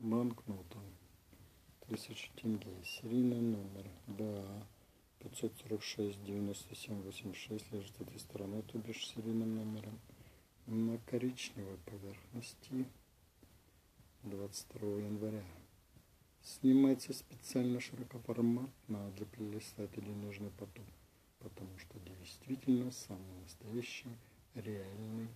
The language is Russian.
банкнота тысяча тенге. Серийный номер. Ба 546 97 86 лежит этой стороной то бишь серийным номером. На коричневой поверхности 22 января. Снимается специально широкоформатно для прилистателей нужный поток потому что действительно самый настоящий реальный